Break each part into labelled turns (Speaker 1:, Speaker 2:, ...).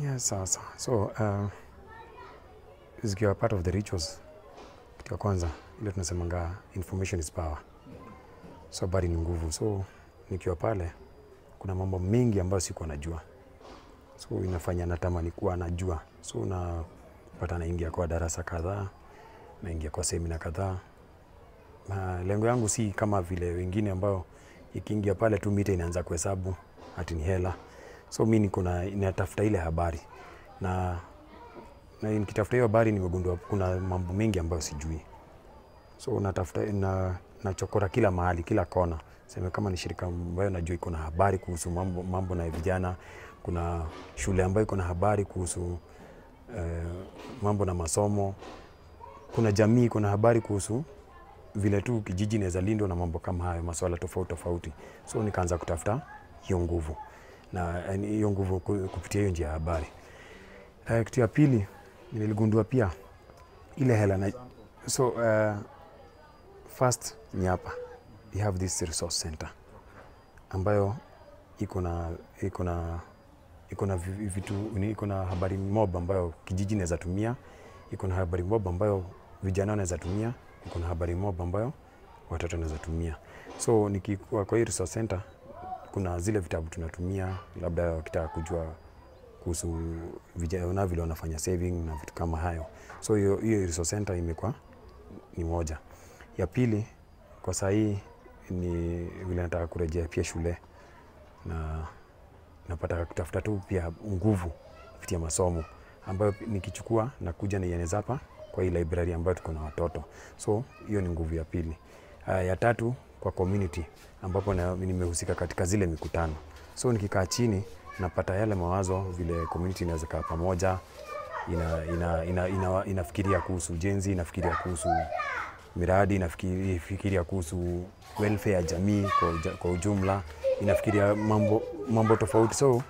Speaker 1: Yeah, sawa. So uh, zikiwa part of the rituals, kitu ya kwanza ile tunasemanga information is power, so habari ni nguvu. So nikiwa pale, kuna mambo mengi ambayo sikuwa najua, so inafanya natamani kuwa najua. So unapata naingia kwa darasa kadhaa, naingia kwa semina kadhaa, na lengo yangu si kama vile wengine ambao ikiingia pale tu mita inaanza kuhesabu ati ni hela. So mi niko na natafuta ile habari. Na, na nikitafuta hiyo habari nimegundua kuna mambo mengi ambayo sijui, so natafuta na, nachokora kila mahali, kila kona. Sema kama ni shirika ambayo najua iko na habari kuhusu mambo, mambo na vijana, kuna shule ambayo iko na habari kuhusu eh, mambo na masomo, kuna jamii iko na habari kuhusu vile tu kijiji inaweza lindwa na mambo kama hayo, masuala tofauti tofauti. So nikaanza kutafuta hiyo nguvu na hiyo nguvu kupitia hiyo njia ya habari. Kitu ya pili niligundua pia ile hela na, so uh, first ni hapa we have this resource center ambayo iko na iko na iko na vitu iko na habari mob ambayo kijiji inaweza tumia, iko na habari mob ambayo vijana wanaweza tumia, iko na habari mob ambayo watoto wanaweza tumia. So nikikuwa kwa hii resource center, kuna zile vitabu tunatumia, labda wakitaka kujua kuhusu vijana vile wanafanya saving na vitu kama hayo. So hiyo hiyo resource center imekuwa ni moja. Ya pili kwa saa hii ni vile nataka kurejea pia shule na napata kutafuta tu pia nguvu kupitia masomo ambayo nikichukua na kuja nieneza hapa kwa hii library ambayo tuko na watoto. So hiyo ni nguvu ya pili. Uh, ya tatu kwa community ambapo nimehusika katika zile mikutano. So nikikaa chini napata yale mawazo vile community inaweza kaa pamoja ina, ina, ina, ina, inafikiria kuhusu ujenzi, inafikiria kuhusu miradi, inafikiri- inafikiria kuhusu welfare ya jamii kwa, kwa ujumla, inafikiria mambo, mambo tofauti. So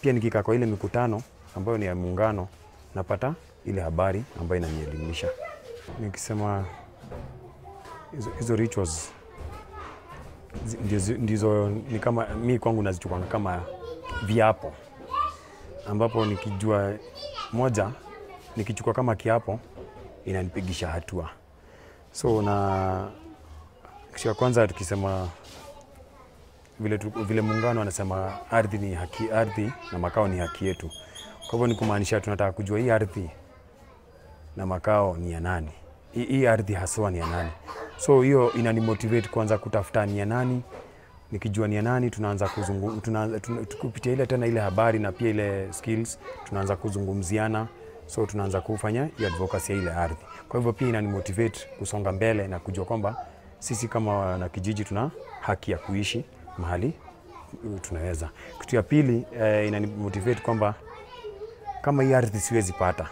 Speaker 1: pia nikikaa kwa ile mikutano ambayo ni ya muungano, napata ile habari ambayo inanielimisha. Nikisema hizo, rituals ndizo, ndizo ni kama mi kwangu nazichukuanga kama viapo ambapo nikijua moja nikichukua kama kiapo inanipigisha hatua. So na kitu ya kwanza tukisema vile, tu, vile muungano anasema ardhi ni haki, ardhi na makao ni haki yetu. Kwa hivyo ni kumaanisha tunataka kujua hii ardhi na makao ni ya nani, hii ardhi haswa ni ya nani. So hiyo inanimotivate kuanza kutafuta ni nani. Nikijua ni nani, tunaanza kuzungumza, tunaanza, tuna, kupitia ile tena ile habari na pia ile skills tunaanza kuzungumziana, so tunaanza kufanya hiyo advocacy ya ile ardhi. Kwa hivyo pia inanimotivate kusonga mbele na kujua kwamba sisi kama wanakijiji tuna haki ya kuishi mahali uh, tunaweza. Kitu ya pili eh, inanimotivate kwamba kama hii ardhi siwezi pata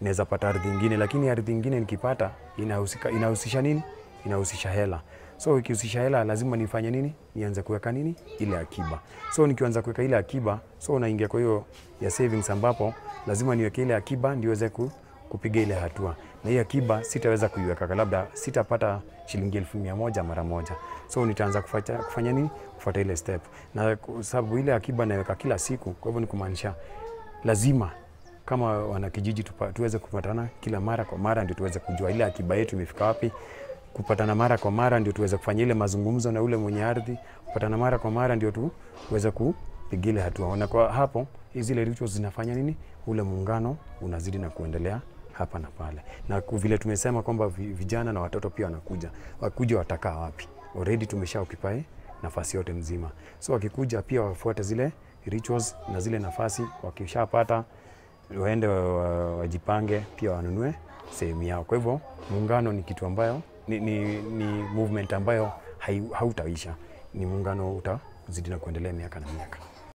Speaker 1: naweza pata ardhi ingine, lakini ardhi ingine nikipata inahusika, inahusisha nini? Inahusisha hela. So ikihusisha hela, lazima nifanye nini? Nianze kuweka nini? Ile akiba. So nikianza kuweka ile akiba, so unaingia kwa hiyo ya savings, ambapo lazima niweke ile akiba ndio ku, kupiga ile hatua, na hii akiba sitaweza kuiweka, labda sitapata shilingi elfu mia moja mara moja, so nitaanza kufanya, kufanya nini? Kufuata ile step, na sababu ile akiba naweka kila siku, kwa hivyo ni kumaanisha lazima kama wanakijiji tuweze kupatana kila mara kwa mara ndio tuweze kujua ile akiba yetu imefika wapi. Kupatana mara kwa mara ndio tuweze kufanya ile mazungumzo na ule mwenye ardhi. Kupatana mara kwa mara ndio tu tuweze kupiga ile hatua, na kwa hapo zile rituals zinafanya nini, ule muungano unazidi na kuendelea hapa na pale, na vile tumesema kwamba vijana na watoto pia wanakuja, wakuja watakaa wapi? Already tumesha occupy nafasi yote mzima, so wakikuja pia wafuate zile rituals na zile nafasi, wakishapata waende wa- wa- wajipange pia wanunue sehemu yao. Kwa hivyo muungano ni kitu ambayo ni, ni, ni movement ambayo hautaisha, ni muungano utazidi na kuendelea miaka na miaka.